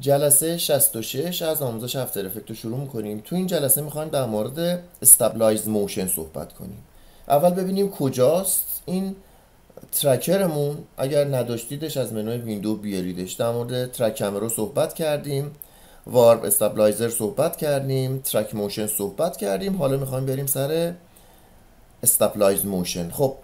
جلسه 66 از آموزش After Effects رو شروع می‌کنیم. تو این جلسه می‌خوایم در مورد Stabilize Motion صحبت کنیم. اول ببینیم کجاست. این Tracker مون اگر نداشتیدش از منوی Window بیاریدش. در مورد Track Camera رو صحبت کردیم. Warp Stabilizer صحبت کردیم. Track Motion صحبت کردیم. حالا می‌خوایم بریم سر Stabilize Motion خب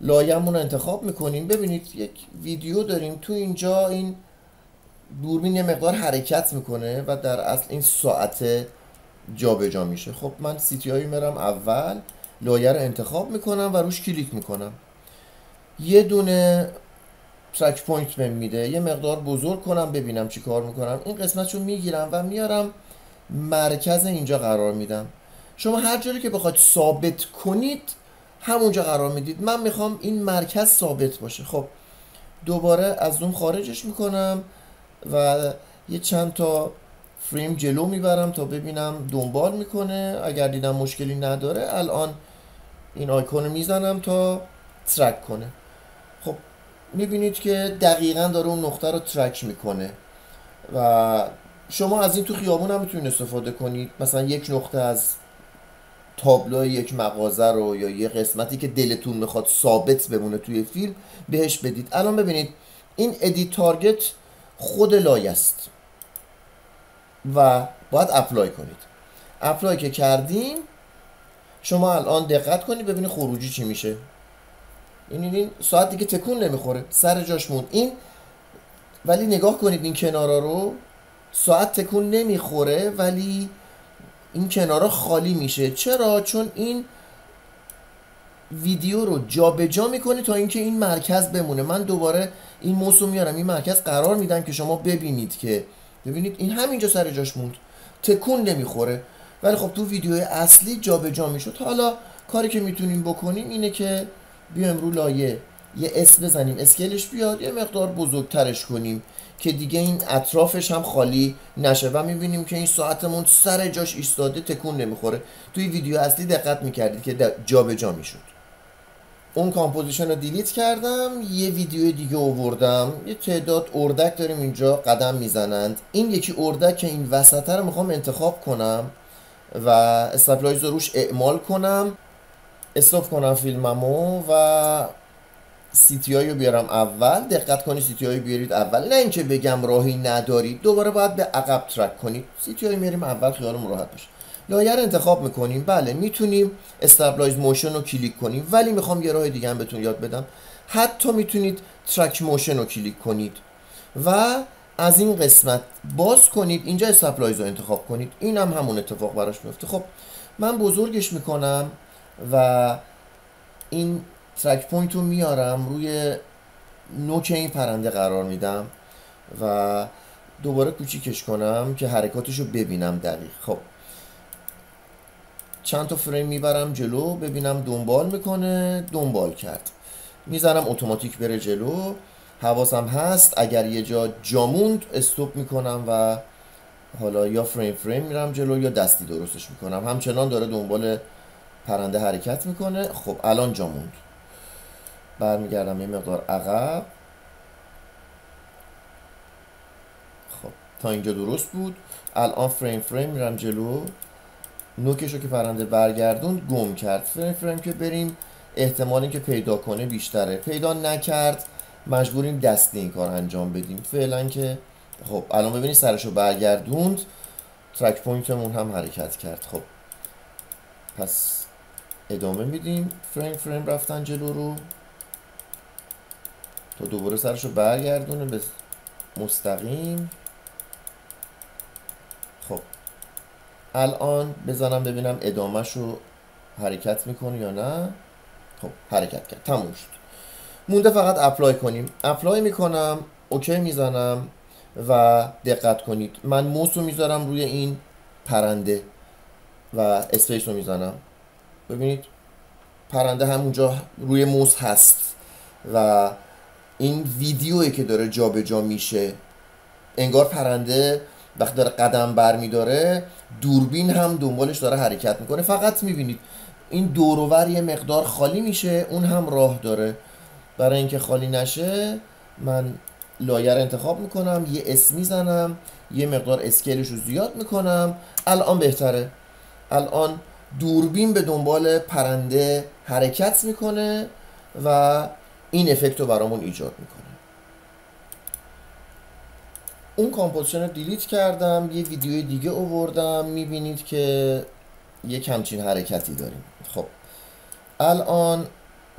لایه‌مون رو انتخاب می‌کنیم. ببینید یک ویدیو داریم. تو اینجا این دوربین یه مقدار حرکت می‌کنه و در اصل این ساعت جابجا جا میشه. خب من سی هایی میرم اول لایه رو انتخاب می‌کنم و روش کلیک می‌کنم. یه دونه Track Point من میده. یه مقدار بزرگ کنم ببینم چی کار می‌کنم. این قسمت رو می‌گیرم و میارم مرکز اینجا قرار میدم. شما هر جایی که بخواید ثابت کنید همونجا قرار می‌دید. من می‌خوام این مرکز ثابت باشه. خب دوباره از زوم خارجش می‌کنم. و یه چند تا فریم جلو می‌برم تا ببینم دنبال می‌کنه. اگر دیدم مشکلی نداره الان این آیکون می‌زنم تا ترک کنه. خب می‌بینید که دقیقا داره اون نقطه رو ترک می‌کنه و شما از این تو خیابون هم می‌تونید استفاده کنید. مثلا یک نقطه از تابلو یک مغازه رو یا یه قسمتی که دلتون می‌خواد ثابت بمونه توی فیلم بهش بدید. الان ببینید این Edit Target خود لایه است. و باید Apply کنید. Apply که کردیم شما الان دقت کنید ببینید خروجی چی میشه. این این ساعت دیگه تکون نمی‌خوره سر جاش موند. این ولی نگاه کنید این کنارا رو. ساعت تکون نمی‌خوره ولی این کنارا خالی میشه. چرا؟ چون این ویدیو رو جابجا جا می‌کنه تا اینکه این مرکز بمونه. من دوباره این موسو میارم. این مرکز قرار میدم که شما ببینید که ببینید این همینجا سر جاش موند. تکون نمی‌خوره. ولی خب تو ویدیو اصلی جابجا جا می‌شد. حالا کاری که می‌تونیم بکنیم اینه که بیایم رو لایه. یه اس بزنیم. اسکلش بیاد. یه مقدار بزرگترش کنیم که دیگه این اطرافش هم خالی نشه و می‌بینیم که این ساعتمون سر جاش ایستاده تکون نمی‌خوره. توی ویدیو اصلی دقت می‌کردید که جابجا می‌شد. اون composition رو delete کردم یه ویدیو دیگه آوردم. یه تعداد اردک داریم اینجا قدم می‌زنند. این یکی اردک که این وسطه رو می‌خوام انتخاب کنم و stabilize رو روش اعمال کنم. stop کنم فیلممو و CTI رو بیارم اول. دقت کنید CTI بیارید اول. نه اینکه بگم راهی ندارید. دوباره باید به عقب track کنید. CTI میاریم اول خیالم راحت باشه. لایه رو انتخاب می‌کنیم. بله می‌تونیم stabilize motion رو کلیک کنیم ولی می‌خوام یه راه دیگه هم بهتون یاد بدم. حتی می‌تونید track motion رو کلیک کنید و از این قسمت باز کنید اینجا stabilize رو انتخاب کنید. این هم همون اتفاق براش میفته خب من بزرگش می‌کنم و این track point رو میارم روی نوک این پرنده قرار میدم و دوباره کوچیکش کنم که حرکاتش رو ببینم دقیق. خب. چند تا فریم می‌برم جلو ببینم دنبال می‌کنه دنبال کرد. می‌زنم اتوماتیک بره جلو. حواسم هست اگر یه جا جاموند stop می‌کنم و حالا یا فریم فریم میرم جلو یا دستی درستش می‌کنم. همچنان داره دنبال پرنده حرکت می‌کنه. خب الان جاموند برمیگردم یه مقدار عقب. خب تا اینجا درست بود. الان فریم فریم میرم جلو. نوکش رو که پرنده برگردون گم کرد. فریم فریم که بریم احتمالی که پیدا کنه بیشتره. پیدا نکرد مجبوریم دستی این کار انجام بدیم. فعلا که خب الان ببینید سرش رو برگردوند track point مون هم حرکت کرد. خب پس ادامه میدیم. فریم فریم رفتن جلو رو. تا دوباره سرش رو برگردونه به مستقیم خب الان بزنم ببینم ادامهش رو حرکت می‌کنه یا نه. خب حرکت کرد. تموم شد. مونده فقط apply کنیم. apply می‌کنم OK می‌زنم و دقت کنید. من موس رو می‌ذارم روی این پرنده و space رو می‌زنم. ببینید پرنده همونجا روی موس هست و این ویدیویی که داره جابجا میشه انگار پرنده وقتی داره قدم بر میداره دوربین هم دنبالش داره حرکت می‌کنه. فقط می‌بینید این دوروور یه مقدار خالی میشه اون هم راه داره. برای اینکه خالی نشه من لایه رو انتخاب می‌کنم یه S می‌زنم یه مقدار scale ش رو زیاد می‌کنم. الان بهتره. الان دوربین به دنبال پرنده حرکت می‌کنه و این افکت رو برامون ایجاد می‌کنه. اون composition رو delete کردم یه ویدیوی دیگه اووردم می‌بینید که یه همچین حرکتی داریم. خب الان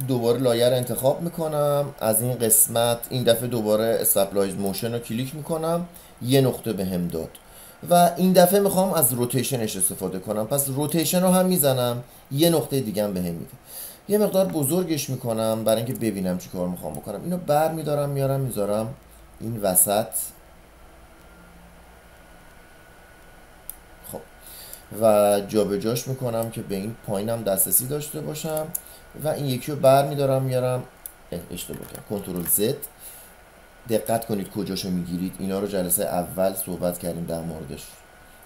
دوباره لایه رو انتخاب می‌کنم. از این قسمت این دفعه دوباره stabilize motion رو کلیک می‌کنم. یه نقطه بهم داد. و این دفعه می‌خوام از rotation ش استفاده کنم. پس روتیشن رو هم می‌زنم. یه نقطه دیگه هم بهم میده. یه مقدار بزرگش می‌کنم برای اینکه ببینم چی کار می‌خوام بکنم. اینو بر میدارم میارم می‌ذارم. این وسط خب و جابجاش می‌کنم که به این پایینم دسترسی داشته باشم و این یکی رو بر میدارم میارم اشتباه کردم کنترل زد دقت کنید کجاشو می‌گیرید. اینا رو جلسه اول صحبت کردیم در موردش.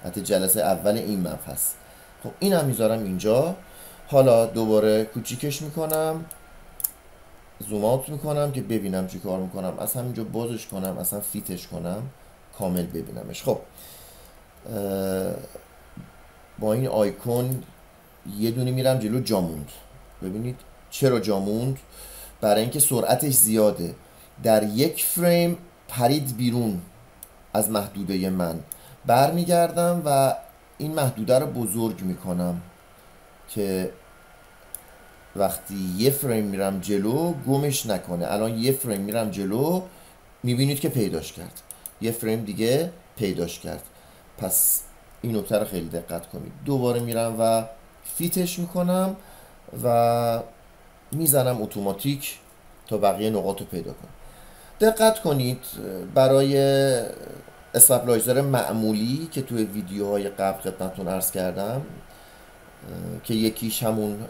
حتی جلسه اول این هست. خب این هم می‌ذارم اینجا. حالا دوباره کوچیکش می‌کنم. زوم آوت می‌کنم که ببینم چی کار می‌کنم. از همینجا بازش کنم اصلا فیتش کنم. کامل ببینمش. خب با این آیکون یه دونه میرم جلو جاموند ببینید چرا جاموند برای اینکه سرعتش زیاده. در یک فریم پرید بیرون از محدوده من. برمیگردم و این محدوده رو بزرگ می‌کنم که وقتی یه فریم میرم جلو گمش نکنه. الان یه فریم میرم جلو می‌بینید که پیداش کرد. یه فریم دیگه پیداش کرد. پس این نکته رو خیلی دقت کنید. دوباره میرم و فیتش می‌کنم و می‌زنم اتوماتیک تا بقیه نقاط رو پیدا کنم. دقت کنید برای استابلایزر معمولی که توی ویدیوهای قبل خدمتتون عرض کردم که یکیش همون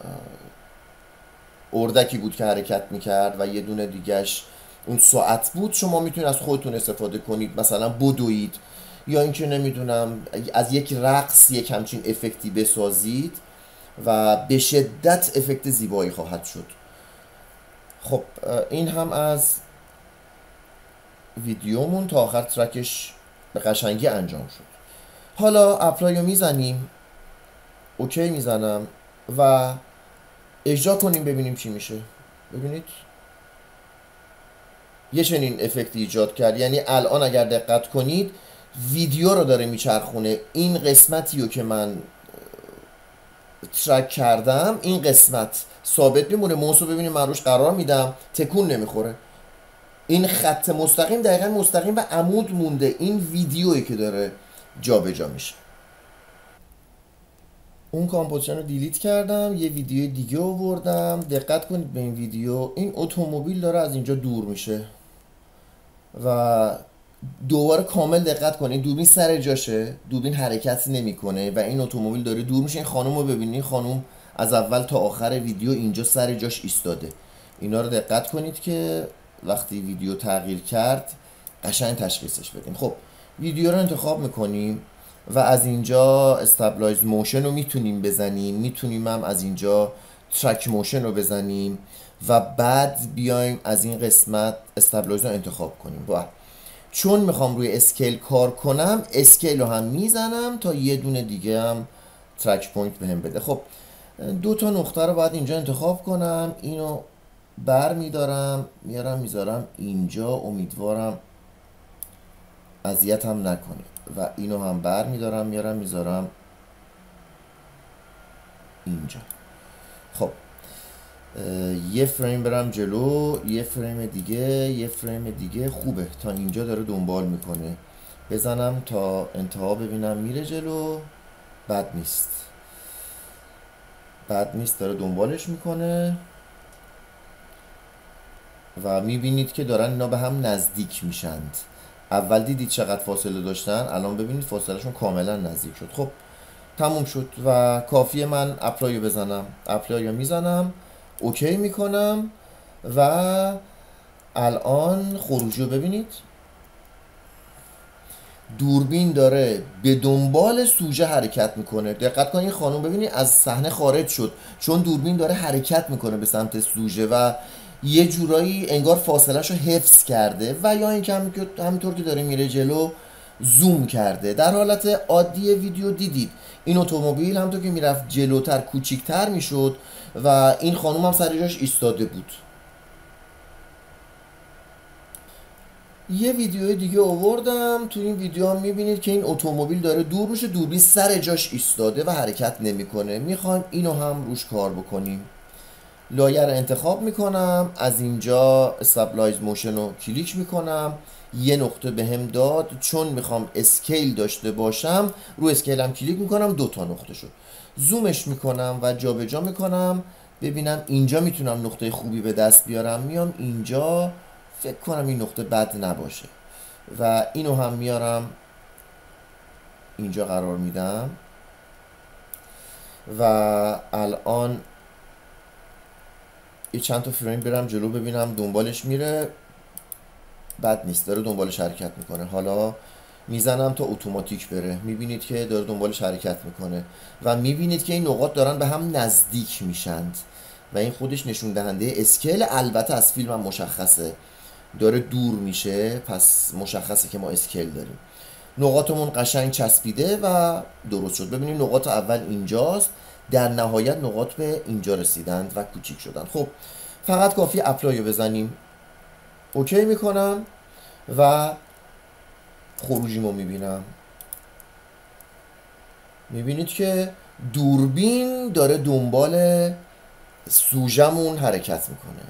اردکی بود که حرکت می‌کرد و یه دونه دیگهش اون ساعت بود شما می‌تونید از خودتون استفاده کنید. مثلا بدوید. یا اینکه نمی‌دونم از یک رقص یک همچین افکتی بسازید و به شدت افکت زیبایی خواهد شد. خب این هم از ویدیومون تا آخر ترکش به قشنگی انجام شد. حالا اپلای می‌زنیم. اوکی می‌زنم و اجرا کنیم ببینیم چی میشه. ببینید. یه چنین افکتی ایجاد کرد. یعنی الان اگر دقت کنید ویدیو رو داره میچرخونه. این قسمتی رو که من ترک کردم این قسمت ثابت میمونه. موس رو ببینیم من روش قرار میدم. تکون نمی‌خوره. این خط مستقیم دقیقا مستقیم و عمود مونده. این ویدیویی که داره جابجا میشه. اون composition رو delete کردم. یه ویدیو دیگه آوردم. دقت کنید به این ویدیو. این اتومبیل داره از اینجا دور میشه. و دوباره کامل دقت کنید دوربین سر جاشه. دوربین حرکت نمی‌کنه و این اتومبیل داره دور میشه. این خانم رو ببینید خانم از اول تا آخر ویدیو اینجا سر جاش ایستاده. اینا رو دقت کنید که وقتی ویدیو تغییر کرد قشنگ تشخیصش بدیم. خب ویدیو رو انتخاب می‌کنیم و از اینجا stabilize motion رو می‌تونیم بزنیم. می‌تونیم هم از اینجا track motion رو بزنیم و بعد بیایم از این قسمت stabilize رو انتخاب کنیم. و چون می‌خوام روی scale کار کنم scale رو هم می‌زنم تا یه دونه دیگه هم track point بهم بده. خب دو تا نقطه رو باید اینجا انتخاب کنم اینو بر میدارم میارم می‌ذارم اینجا. امیدوارم اذیت هم نکنه و اینو هم بر میدارم میارم می‌ذارم اینجا. خب یه فریم برم جلو یه فریم دیگه یه فریم دیگه. خوبه. تا اینجا داره دنبال می‌کنه. بزنم تا انتها ببینم میره جلو. بد نیست. بد نیست داره دنبالش می‌کنه. و می‌بینید که دارن اینا به هم نزدیک میشند. اول دیدید چقدر فاصله داشتن الان ببینید فاصلهشون کاملا نزدیک شد. خب تموم شد و کافیه من apply و بزنم. apply و می‌زنم. OK می‌کنم و الان خروجی رو ببینید. دوربین داره به دنبال سوژه حرکت می‌کنه. دقت کنید خانم ببینید از صحنه خارج شد. چون دوربین داره حرکت می‌کنه به سمت سوژه و یه جورایی انگار فاصلهش رو حفظ کرده و یا اینکه همینطور که داره میره جلو زوم کرده. در حالت عادی ویدیو دیدید. این اتومبیل همونطور که می‌رفت جلوتر کوچیکتر می‌شد و این خانوم هم سر جاش ایستاده بود. یه ویدیو دیگه آوردم. تو این ویدیو هم می‌بینید که این اتومبیل داره دور میشه دوربین سر جاش ایستاده و حرکت نمی‌کنه. می‌خوایم اینو هم روش کار بکنیم. لایه رو انتخاب می‌کنم. از اینجا stabilize motion رو کلیک می‌کنم. یه نقطه بهم داد. چون می‌خوام scale داشته باشم رو scale م کلیک می‌کنم دو تا نقطه شد. زومش می‌کنم و جابجا می‌کنم. ببینم اینجا می‌تونم نقطه خوبی به دست بیارم. میام اینجا. فکر کنم این نقطه بد نباشه. و اینو هم میارم. اینجا قرار میدم. و الان یه چند تا فریم برم جلو ببینم. دنبالش میره. بد نیست داره دنبالش حرکت می‌کنه. حالا می‌زنم تا اتوماتیک بره. می‌بینید که داره دنبالش حرکت می‌کنه و می‌بینید که این نقاط دارن به هم نزدیک میشند و این خودش نشون دهنده اسکیل البته از فیلم هم مشخصه. داره دور میشه پس مشخصه که ما اسکیل داریم. نقاطمون قشنگ چسبیده و درست شد. ببینید نقاط اول اینجاست. در نهایت نقاط به اینجا رسیدند و کوچیک شدن. خب فقط کافیه apply بزنیم. OK می‌کنم و خروجیمو می‌بینم. می‌بینید که دوربین داره دنبال سوژمون حرکت می‌کنه.